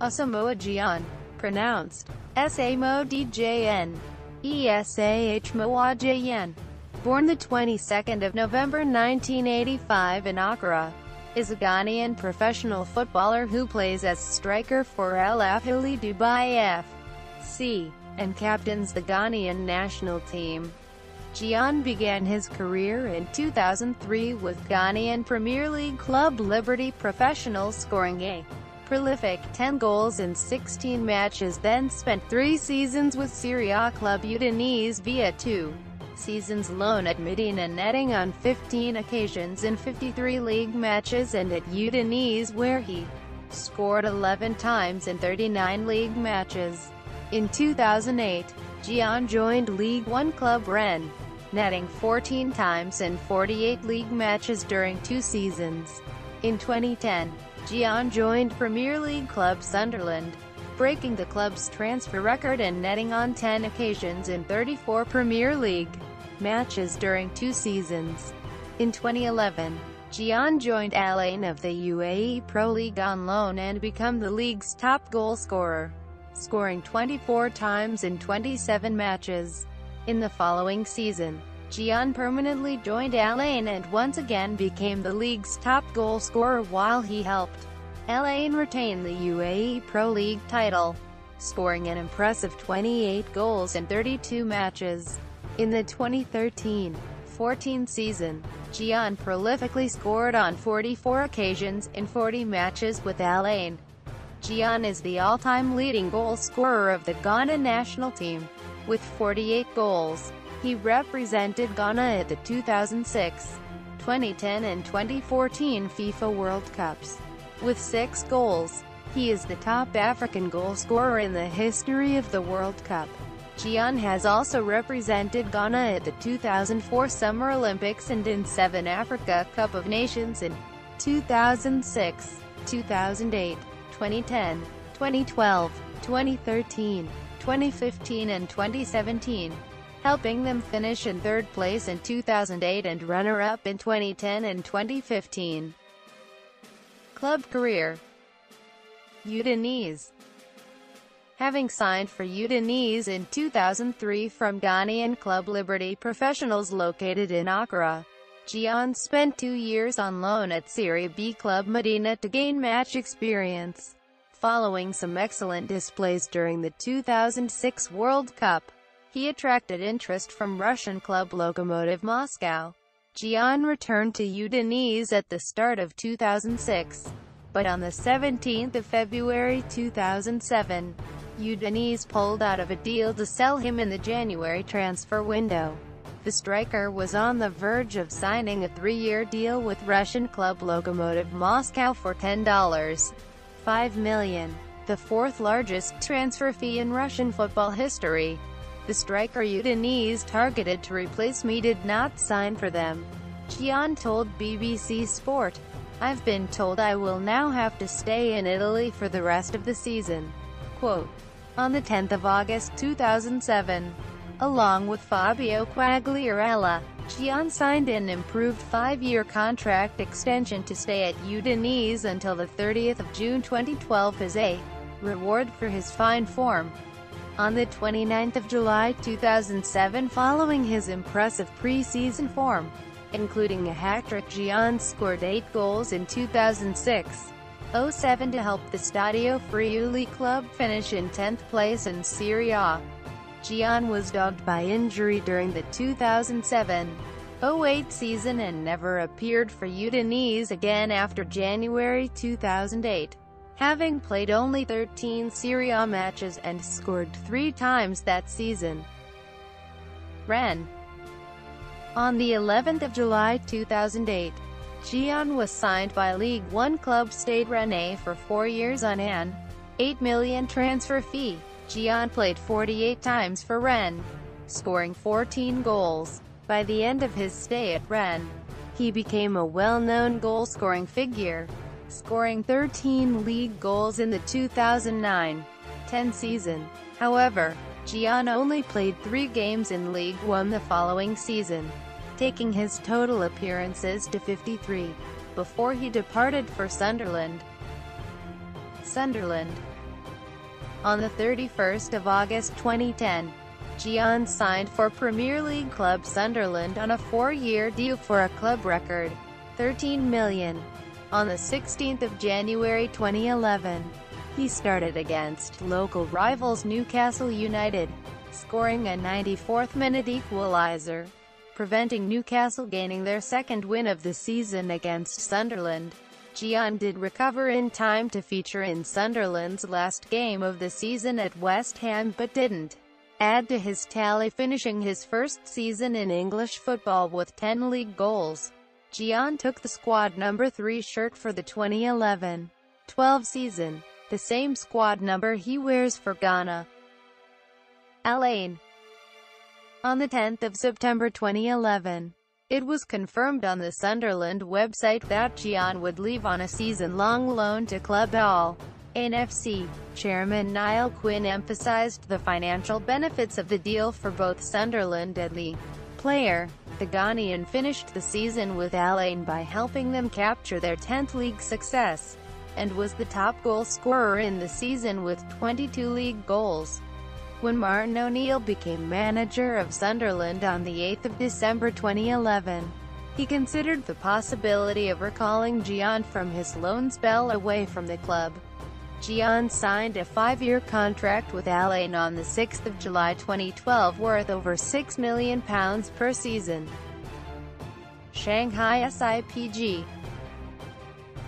Asamoah pronounced S-A-M-O-D-J-N, E-S-A-H-M-O-A-J-N, born the 22nd of November 1985 in Accra, is a Ghanaian professional footballer who plays as striker for Al Ahli Dubai F.C. and captains the Ghanaian national team. Gyan began his career in 2003 with Ghanaian Premier League club Liberty Professional scoring a prolific 10 goals in 16 matches then spent three seasons with Serie A club Udinese via two seasons loan at Modena netting on 15 occasions in 53 league matches and at Udinese where he scored 11 times in 39 league matches. In 2008, Gyan joined League One club Rennes netting 14 times in 48 league matches during two seasons. In 2010, Gyan joined Premier League club Sunderland, breaking the club's transfer record and netting on 10 occasions in 34 Premier League matches during two seasons. In 2011, Gyan joined Al Ain of the UAE Pro League on loan and became the league's top goal scorer, scoring 24 times in 27 matches. In the following season, Gyan permanently joined Al Ain and once again became the league's top goal scorer while he helped Al Ain retain the UAE Pro League title, scoring an impressive 28 goals in 32 matches. In the 2013-14 season, Gyan prolifically scored on 44 occasions in 40 matches with Al Ain. Gyan is the all-time leading goal scorer of the Ghana national team, with 48 goals. He represented Ghana at the 2006, 2010 and 2014 FIFA World Cups. With six goals, he is the top African goal scorer in the history of the World Cup. Gyan has also represented Ghana at the 2004 Summer Olympics and in seven Africa Cup of Nations in 2006, 2008, 2010, 2012, 2013, 2015 and 2017, helping them finish in third place in 2008 and runner-up in 2010 and 2015. Club career Udinese Having signed for Udinese in 2003 from Ghanaian club Liberty Professionals located in Accra, Gyan spent two years on loan at Serie B club Modena to gain match experience. Following some excellent displays during the 2006 World Cup, he attracted interest from Russian club Lokomotiv Moscow. Gyan returned to Udinese at the start of 2006, but on the 17th of February 2007, Udinese pulled out of a deal to sell him in the January transfer window. The striker was on the verge of signing a three-year deal with Russian club Lokomotiv Moscow for $10. 5 million, the fourth largest transfer fee in Russian football history. The striker Udinese targeted to replace me did not sign for them. Gyan told BBC Sport, I've been told I will now have to stay in Italy for the rest of the season. Quote, on the 10th of August 2007, along with Fabio Quagliarella, Gyan signed an improved five-year contract extension to stay at Udinese until the 30th of June 2012 as a reward for his fine form. On the 29th of July 2007 following his impressive pre-season form, including a hat-trick Gyan scored eight goals in 2006. 07 to help the Stadio Friuli club finish in 10th place in Serie A. Gyan was dogged by injury during the 2007-08 season and never appeared for Udinese again after January 2008, having played only 13 Serie A matches and scored three times that season. Rennes On the 11th of July 2008, Gyan was signed by League One club Stade Rennais for four years on an 8 million transfer fee. Gyan played 48 times for Rennes, scoring 14 goals. By the end of his stay at Rennes, he became a well-known goal-scoring figure, scoring 13 league goals in the 2009-10 season. However, Gyan only played three games in League One the following season, taking his total appearances to 53, before he departed for Sunderland. Sunderland On the 31st of August 2010, Gyan signed for Premier League club Sunderland on a four-year deal for a club record, $13 million. On the 16th of January 2011, he started against local rivals Newcastle United, scoring a 94th-minute equaliser, preventing Newcastle gaining their second win of the season against Sunderland. Gyan did recover in time to feature in Sunderland's last game of the season at West Ham but didn't add to his tally finishing his first season in English football with 10 league goals. Gyan took the squad number 3 shirt for the 2011-12 season, the same squad number he wears for Ghana. Al Ain On the 10th of September 2011, it was confirmed on the Sunderland website that Gyan would leave on a season-long loan to Club Al. NFC. Chairman Niall Quinn emphasized the financial benefits of the deal for both Sunderland and the player. The Ghanaian finished the season with Al Ain by helping them capture their 10th league success, and was the top goal scorer in the season with 22 league goals. When Martin O'Neill became manager of Sunderland on the 8th of December 2011, he considered the possibility of recalling Gyan from his loan spell away from the club. Gyan signed a five-year contract with Al Ain on the 6th of July 2012 worth over £6 million per season. Shanghai SIPG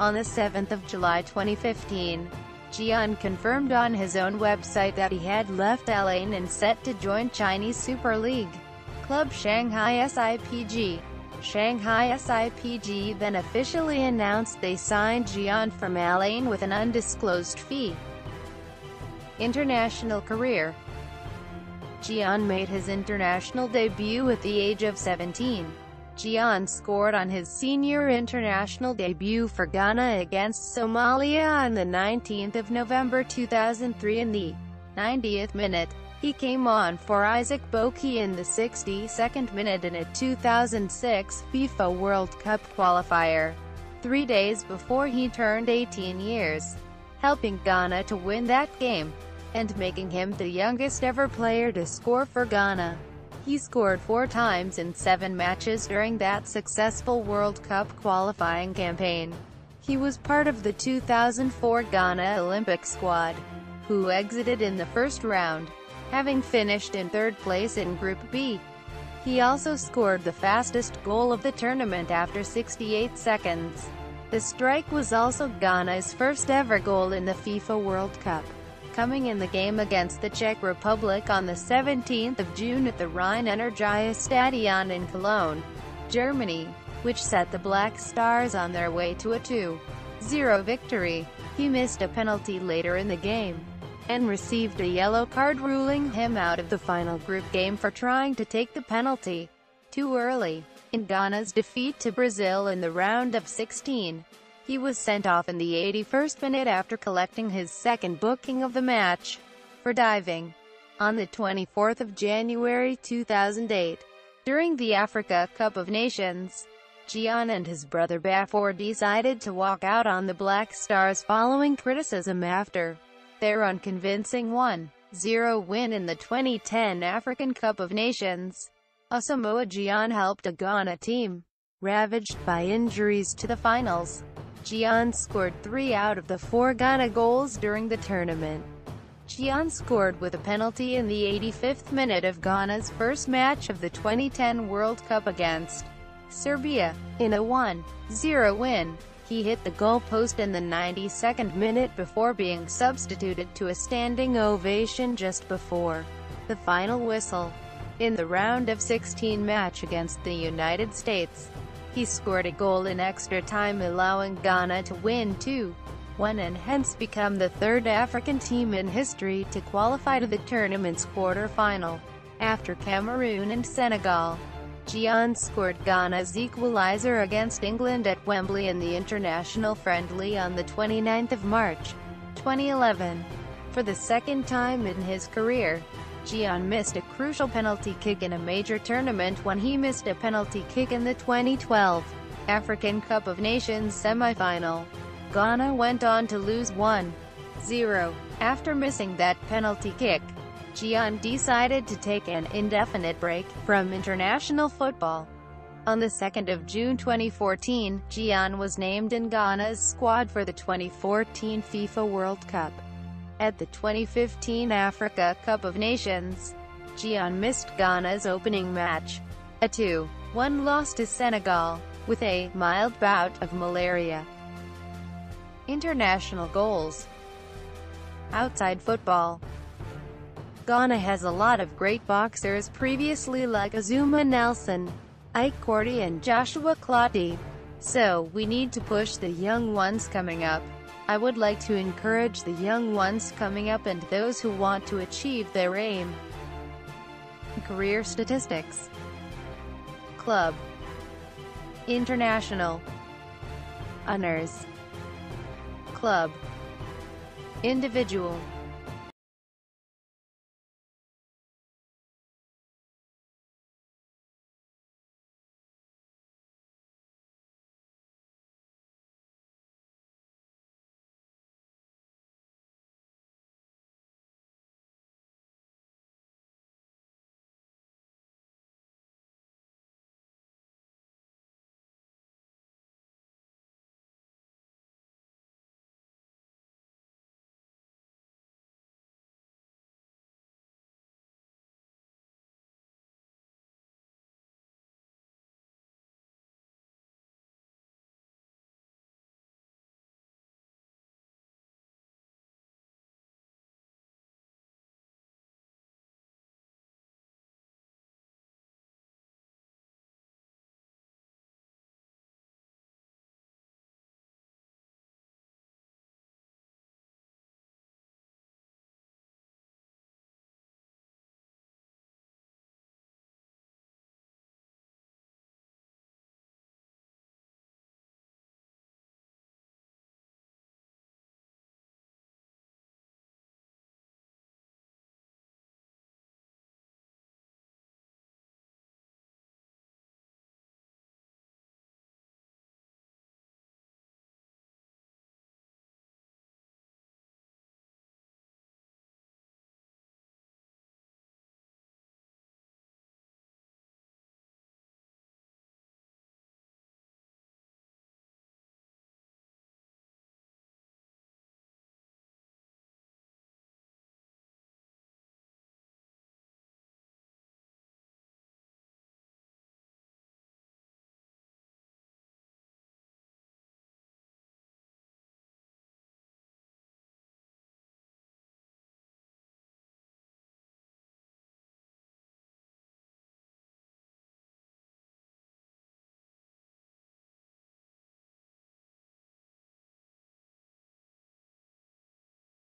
On the 7th of July 2015, Gyan confirmed on his own website that he had left Al Ain and set to join Chinese Super League club Shanghai SIPG. Shanghai SIPG then officially announced they signed Gyan from Al Ain with an undisclosed fee. International career Gyan made his international debut at the age of 17. Gyan scored on his senior international debut for Ghana against Somalia on the 19th of November 2003 in the 90th minute. He came on for Isaac Boakye in the 62nd minute in a 2006 FIFA World Cup qualifier, three days before he turned 18 years, helping Ghana to win that game, and making him the youngest ever player to score for Ghana. He scored four times in seven matches during that successful World Cup qualifying campaign. He was part of the 2004 Ghana Olympic squad, who exited in the first round having finished in third place in Group B. He also scored the fastest goal of the tournament after 68 seconds. The strike was also Ghana's first ever goal in the FIFA World Cup, coming in the game against the Czech Republic on the 17th of June at the Rhein-Energiestadion in Cologne, Germany, which set the Black Stars on their way to a 2-0 victory. He missed a penalty later in the game and received a yellow card ruling him out of the final group game for trying to take the penalty too early. In Ghana's defeat to Brazil in the round of 16, he was sent off in the 81st minute after collecting his second booking of the match for diving. On the 24th of January 2008, during the Africa Cup of Nations, Gyan and his brother Baffour decided to walk out on the Black Stars following criticism after their unconvincing 1-0 win in the 2010 African Cup of Nations. Asamoah Gyan helped a Ghana team, ravaged by injuries to the finals. Gyan scored three out of the four Ghana goals during the tournament. Gyan scored with a penalty in the 85th minute of Ghana's first match of the 2010 World Cup against Serbia, in a 1-0 win. He hit the goalpost in the 92nd minute before being substituted to a standing ovation just before the final whistle. In the round of 16 match against the United States, he scored a goal in extra time allowing Ghana to win 2-1 and hence become the third African team in history to qualify to the tournament's quarter-final, after Cameroon and Senegal. Gyan scored Ghana's equalizer against England at Wembley in the international friendly on the 29th of March, 2011. For the second time in his career, Gyan missed a crucial penalty kick in a major tournament when he missed a penalty kick in the 2012 African Cup of Nations semi-final. Ghana went on to lose 1 0. After missing that penalty kick, Gyan decided to take an indefinite break from international football. On the 2nd of June 2014, Gyan was named in Ghana's squad for the 2014 FIFA World Cup. At the 2015 Africa Cup of Nations, Gyan missed Ghana's opening match, a 2-1 loss to Senegal, with a mild bout of malaria. International goals Outside football Ghana has a lot of great boxers previously like Azumah Nelson, Ike Quartey and Joshua Clottey. So, we need to push the young ones coming up. I would like to encourage the young ones coming up and those who want to achieve their aim. Career statistics Club International Honors Club Individual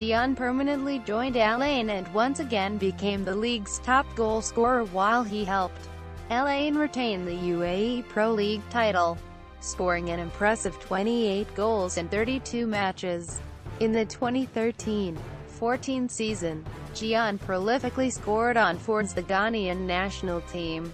Gyan permanently joined Al Ain and once again became the league's top goal scorer while he helped Al Ain retain the UAE Pro League title, scoring an impressive 28 goals in 32 matches. In the 2013-14 season, Gyan prolifically scored on Fords the Ghanaian national team.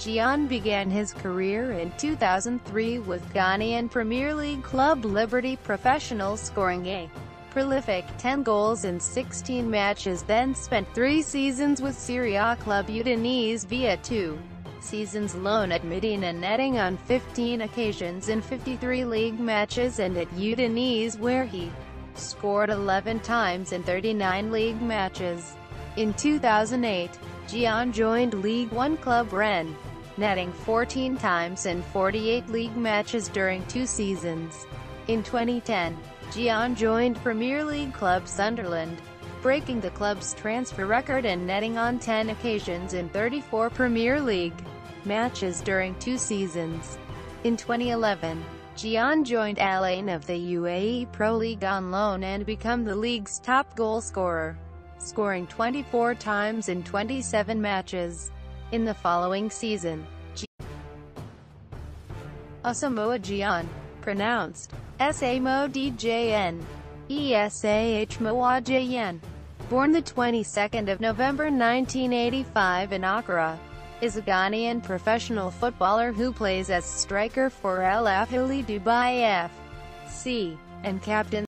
Gyan began his career in 2003 with Ghanaian Premier League club Liberty Professionals scoring a prolific 10 goals in 16 matches then spent three seasons with Serie A club Udinese via two seasons loan at Modena netting on 15 occasions in 53 league matches and at Udinese where he scored 11 times in 39 league matches. In 2008, Gyan joined League One club Rennes, netting 14 times in 48 league matches during two seasons. In 2010, Gyan joined Premier League club Sunderland, breaking the club's transfer record and netting on 10 occasions in 34 Premier League matches during two seasons. In 2011, Gyan joined Al Ain of the UAE Pro League on loan and became the league's top goal scorer, scoring 24 times in 27 matches. In the following season, G Asamoah Gyan, pronounced S-A-M-O-D-J-N. E-S-A-H-M-O-A-J-N. Born the 22nd of November 1985 in Accra, is a Ghanaian professional footballer who plays as striker for Al Ahli Dubai FC, and captain